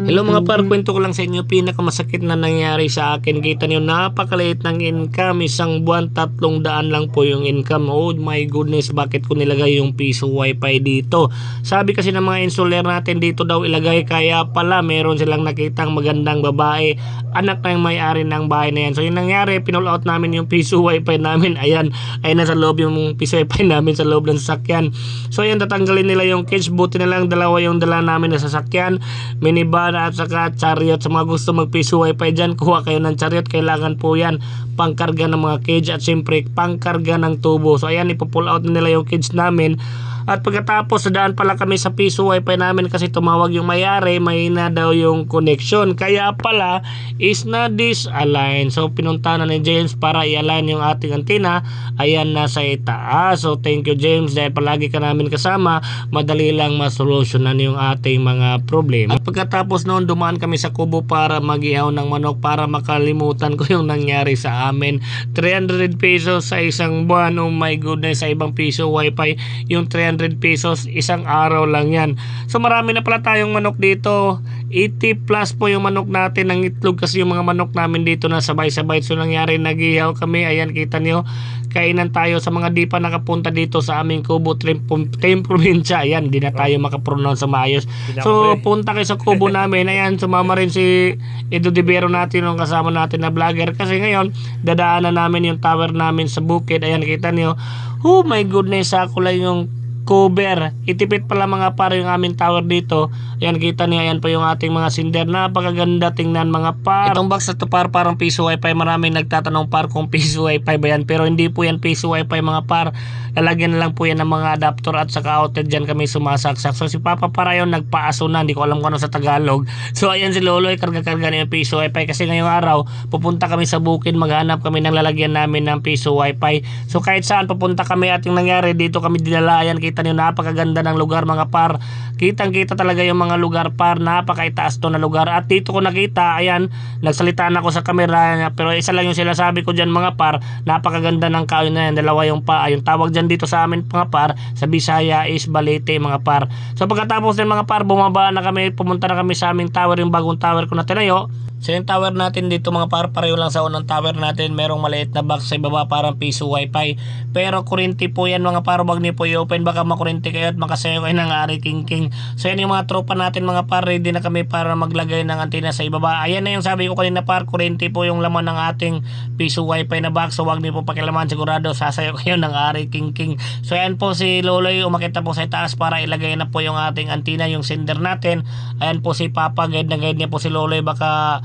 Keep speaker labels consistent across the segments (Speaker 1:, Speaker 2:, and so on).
Speaker 1: Hello mga par, kwento ko lang sa inyo pinakamasakit na nangyari sa akin. Kita niyo napakaliit ng income, isang buwan tatlong daan lang po yung income. Oh my goodness, bakit ko nilagay yung piso wifi dito? Sabi kasi ng mga installer natin dito daw ilagay kaya pala meron silang nakitang magandang babae, anak na yung may-ari ng bahay na yan. So yung nangyari, pinull out namin yung piso wifi namin. Ayan, ay nasa loob yung piso wifi namin sa loob ng sasakyan. So ayan, tatanggalin nila yung cage, buti na lang dalawa yung dala namin na sasakyan. Minivan at saka chariot. Sa mga gusto magpiso wifi dyan kuha kayo ng chariot. Kailangan po yan. Pangkarga ng mga cage at siyempre pangkarga ng tubo. So ayan ipo-pull out na nila yung cage namin at pagkatapos sa daan pala kami sa piso wifi namin kasi tumawag yung mayari mahina daw yung connection. Kaya pala is na disalign. So pinunta na ni James para i-align yung ating antena ayan nasa itaas. So thank you James dahil palagi ka namin kasama. Madali lang masolusyonan yung ating mga problema. At pagkatapos noon dumaan kami sa kubo para mag-ihaw ng manok para makalimutan ko yung nangyari sa amin. 300 pesos sa isang buwan. Oh my goodness sa ibang piso wifi yung 300 pesos isang araw lang yan. So marami na pala tayong manok dito. 80 plus po yung manok natin ng itlog kasi yung mga manok namin dito na sabay-sabay. So nangyari nagihaw kami. Ayan kita niyo. Kainan tayo sa mga di pa nakapunta dito sa aming kubo Trim probinsya ayan di na tayo makapronounce sa maayos. So punta kayo sa kubo namin. Ayan sumama rin si Edo Divero natin yung kasama natin na vlogger. Kasi ngayon dadaanan namin yung tower namin sa bukid. Ayan kita niyo. Oh my goodness ako lang yung cover. Itipid pala mga par yung aming tower dito. Ayan kita niyo ayan po yung ating mga sinder. Napakaganda tingnan mga par. Itong box na to par parang piso wifi. Maraming nagtatanong par kung piso wifi ba yan. Pero hindi po yan piso wifi mga par. Lalagyan na lang po yan ng mga adapter at saka outlet dyan kami sumasaksak. So si Papa para yun nagpaaso na. Hindi ko alam kung ano sa Tagalog. So ayan si Lolo karga-karga niya yung piso wifi. Kasi ngayong araw pupunta kami sa bukid. Maghanap kami ng lalagyan namin ng piso wifi. So kahit saan pupunta kami at yung nangyari dito kami dinala. Ayan kita niyo napakaganda ng lugar mga par. Kitang kita talaga yung mga lugar par. Napakaitaas to na lugar. At dito ko nakita, ayan, nagsalita na ako sa camera. Pero isa lang yung sila sabi ko dyan mga par. Napakaganda ng kahoy na yan. Dalawa yung pa. Yung tawag dyan dito sa amin mga par. Sa Bisaya is Balete mga par. So pagkatapos din mga par, bumaba na kami. Pumunta na kami sa aming tower. Yung bagong tower ko na tinayo. So yung tower natin dito mga par, pareho lang sa unang tower natin. Merong maliit na box sa ibaba parang piso wifi. Pero kurinti po yan mga par, wag niyo po i-open. Baka makurinti kayo at makasayo kayo ng ari king king. So yan yung mga tropa natin mga par, ready na kami para maglagay ng antena sa ibaba. Ayan na yung sabi ko kanina par, kurinti po yung laman ng ating piso wifi na box. So wag niyo po pakilaman sigurado, sasayo kayo ng ari king king. So yan po si Loloy, umakit na po sa itaas para ilagay na po yung ating antena, yung sender natin. Ayan po si Papa, guide na guide niya po si Loloy. Baka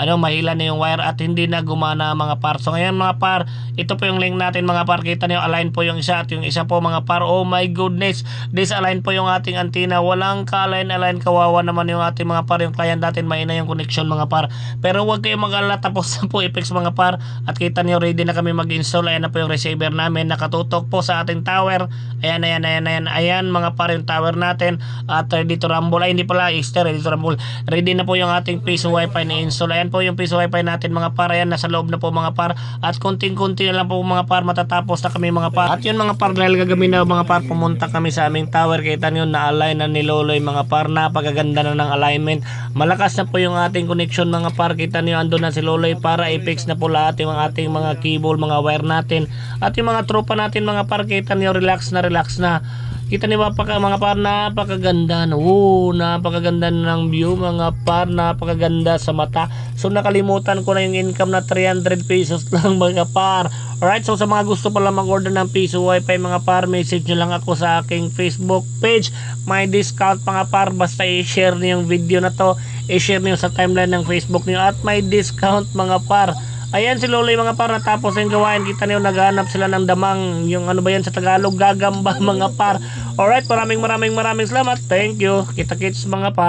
Speaker 1: ano mahila na yung wire at hindi na gumana mga par. So ngayon mga par, ito po yung link natin mga par. Kita niyo align po yung isa at yung isa po mga par. Oh my goodness, disalign po yung ating antenna. Walang ka-align align kawawa naman yung ating mga par. Yung client natin mahina yung connection mga par. Pero huwag kayong mag-alala tapos na po i-fix mga par. At kita niyo ready na kami mag-install. Ayan na po yung receiver namin nakatutok po sa ating tower. Ayan ayan ayan ayan ayan mga par yung tower natin. At ready to rumble. Ay hindi pala Easter ready to rumble. Ready na po yung ating piso wifi na install. Ayan po yung piso wifi natin mga par. Ayan, nasa loob na po mga par. At konting-konti na lang po mga par. Matatapos na kami mga par. At yun mga par, dahil gagawin na mga par, pumunta kami sa aming tower. Kita nyo, na-align na ni Loloy mga par. Napakaganda na ng alignment. Malakas na po yung ating connection mga par. Kita nyo, ando na si Loloy para i-fix na po lahat yung ating mga cable, mga wire natin. At yung mga tropa natin mga par, kita nyo, relax na relax na. Kita niyo ba paka, mga par napakaganda no. Oh, napakaganda ng view mga par, napakaganda sa mata. So nakalimutan ko na yung income na 300 pesos lang mga par. Alright, so sa mga gusto pala mag-order ng piso wifi mga par, message nyo lang ako sa aking Facebook page. May discount mga par, basta i-share niyo yung video na to. I-share niyo sa timeline ng Facebook niyo at may discount mga par. Ayan si Loloy mga par natapos yung gawain kita niyo naghanap sila ng damang yung ano ba yan sa Tagalog gagamba mga par. Alright maraming maraming maraming salamat. Thank you. Kita kits mga par.